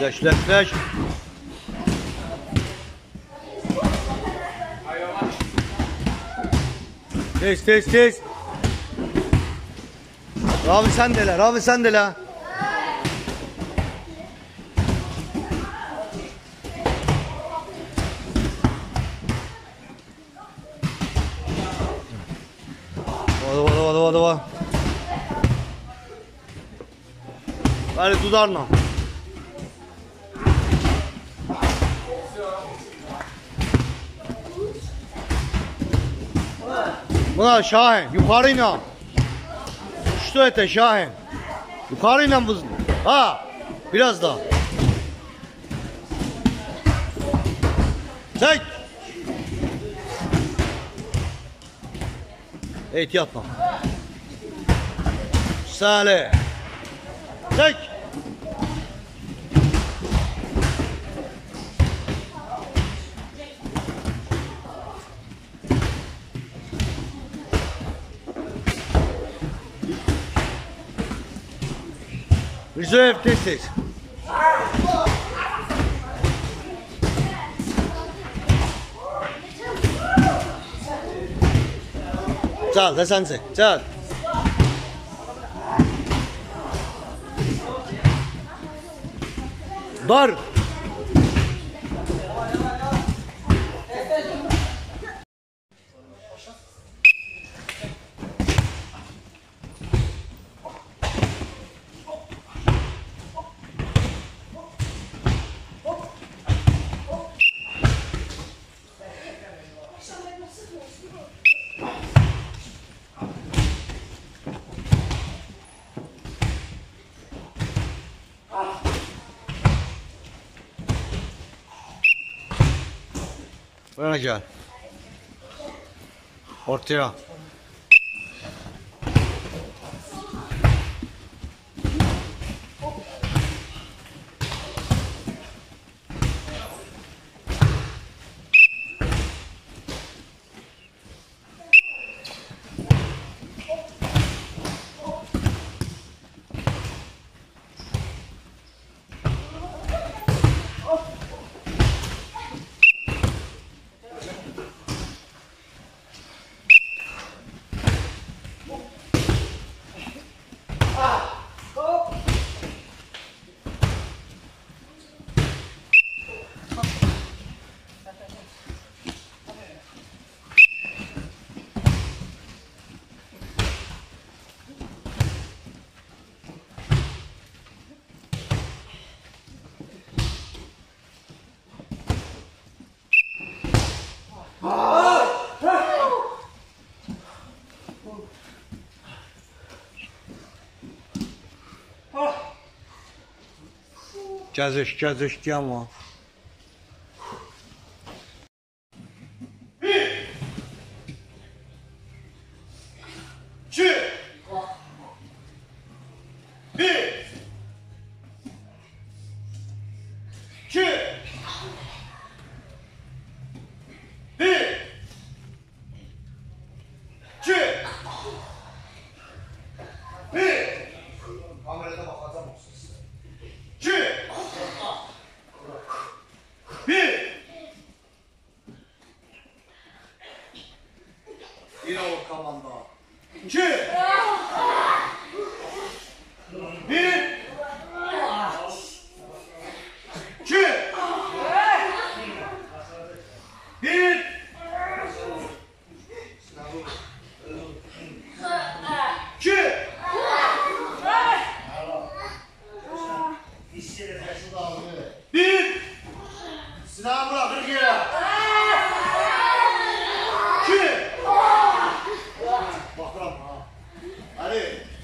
leş leş leş. Tez tez tez. Ravi sen de la, Ravi sen de la. Vada vada vada vada vada. Hadi dudağına. Buna Şahin yukarı inan. Şu ete Şahin. Yukarı inan bu. Ha biraz daha. Çek. Evet yapma. Salih. Çek. Reserve tactics. Çal, sen sensin. Çal. Dur. Buraya gel. Ortaya. Già se stiamo. 2 1 Bir. Silahı bırakır yere. Hadi.